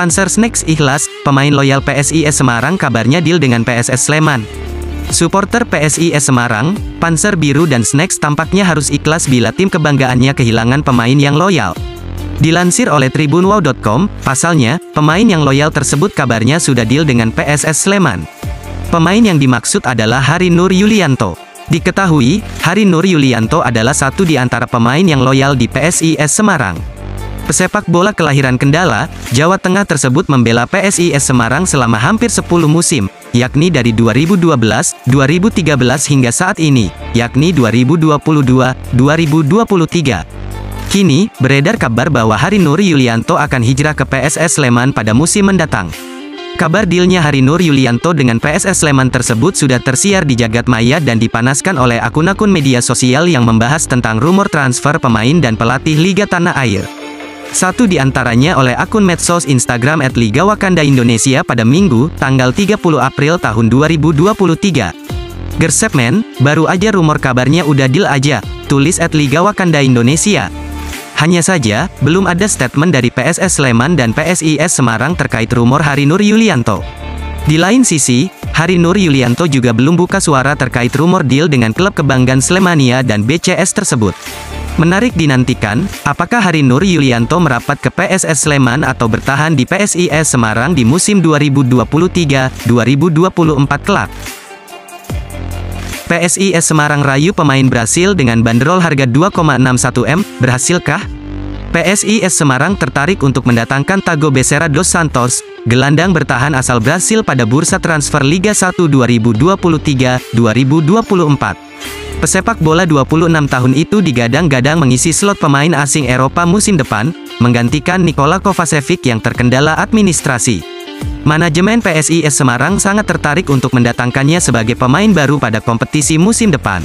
Panzer Snakes ikhlas, pemain loyal PSIS Semarang kabarnya deal dengan PSS Sleman. Supporter PSIS Semarang, Panzer Biru dan Snakes tampaknya harus ikhlas bila tim kebanggaannya kehilangan pemain yang loyal. Dilansir oleh tribunwow.com, pasalnya, pemain yang loyal tersebut kabarnya sudah deal dengan PSS Sleman. Pemain yang dimaksud adalah Hari Nur Yulianto. Diketahui, Hari Nur Yulianto adalah satu di antara pemain yang loyal di PSIS Semarang. Pesepak bola kelahiran Kendala, Jawa Tengah tersebut membela PSIS Semarang selama hampir 10 musim, yakni dari 2012, 2013 hingga saat ini, yakni 2022-2023. Kini, beredar kabar bahwa Hari Nur Yulianto akan hijrah ke PSS Sleman pada musim mendatang. Kabar dealnya Hari Nur Yulianto dengan PSS Sleman tersebut sudah tersiar di jagat maya dan dipanaskan oleh akun-akun media sosial yang membahas tentang rumor transfer pemain dan pelatih Liga Tanah Air. Satu di antaranya oleh akun medsos Instagram at Indonesia pada Minggu, tanggal 30 April tahun 2023. Gersepmen, baru aja rumor kabarnya udah deal aja, tulis at Liga Wakanda Indonesia. Hanya saja, belum ada statement dari PSS Sleman dan PSIS Semarang terkait rumor Hari Nur Yulianto. Di lain sisi, Hari Nur Yulianto juga belum buka suara terkait rumor deal dengan klub kebanggaan Slemania dan BCS tersebut. Menarik dinantikan, apakah Hari Nur Yulianto merapat ke PSS Sleman atau bertahan di PSIS Semarang di musim 2023-2024 kelak. PSIS Semarang rayu pemain Brasil dengan bandrol harga 2,61 M, berhasilkah? PSIS Semarang tertarik untuk mendatangkan Tago Becerra dos Santos, gelandang bertahan asal Brasil pada bursa transfer Liga 1 2023-2024. Pesepak bola 26 tahun itu digadang-gadang mengisi slot pemain asing Eropa musim depan, menggantikan Nikola Kovacevic yang terkendala administrasi. Manajemen PSIS Semarang sangat tertarik untuk mendatangkannya sebagai pemain baru pada kompetisi musim depan.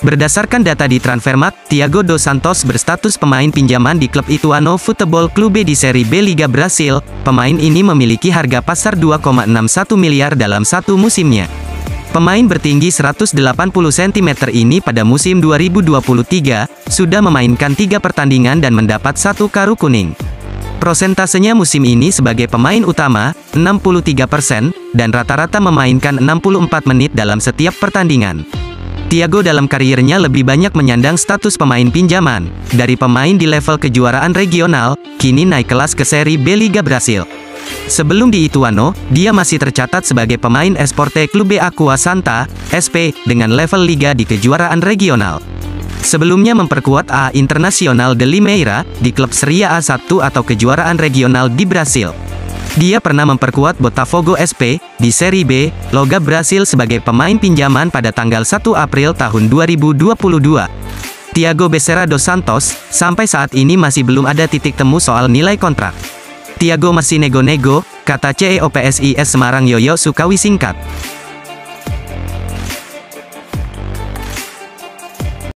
Berdasarkan data di Transfermarkt, Thiago dos Santos berstatus pemain pinjaman di klub Ituano Futebol Clube di Serie B Liga Brasil. Pemain ini memiliki harga pasar 2,61 miliar dalam satu musimnya. Pemain bertinggi 180 cm ini pada musim 2023, sudah memainkan tiga pertandingan dan mendapat satu kartu kuning. Prosentasenya musim ini sebagai pemain utama, 63%, dan rata-rata memainkan 64 menit dalam setiap pertandingan. Thiago dalam karirnya lebih banyak menyandang status pemain pinjaman. Dari pemain di level kejuaraan regional, kini naik kelas ke seri B Liga Brasil. Sebelum di Ituano, dia masih tercatat sebagai pemain Esporte Clube Aqua Santa, SP, dengan level liga di kejuaraan regional. Sebelumnya memperkuat A Internacional de Limeira, di klub Serie A1 atau kejuaraan regional di Brasil. Dia pernah memperkuat Botafogo SP, di Serie B, Loga Brasil sebagai pemain pinjaman pada tanggal 1 April tahun 2022. Thiago Becerra dos Santos, sampai saat ini masih belum ada titik temu soal nilai kontrak. Thiago masih nego-nego, kata CEO PSIS Semarang Yoyo Sukawi singkat.